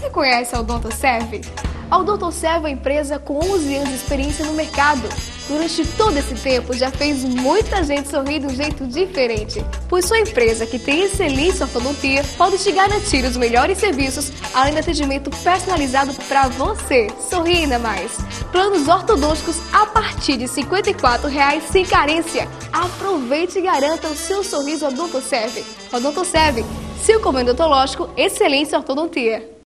Você conhece a Odontoserve? A Odontoserve é uma empresa com 11 anos de experiência no mercado. Durante todo esse tempo, já fez muita gente sorrir de um jeito diferente. Pois sua empresa, que tem excelência em ortodontia, pode te garantir os melhores serviços, além de atendimento personalizado para você. Sorrir ainda mais. Planos ortodônticos a partir de R$ 54,00 sem carência. Aproveite e garanta o seu sorriso Odontoserve. Odontoserve, seu comando odontológico, excelência em ortodontia.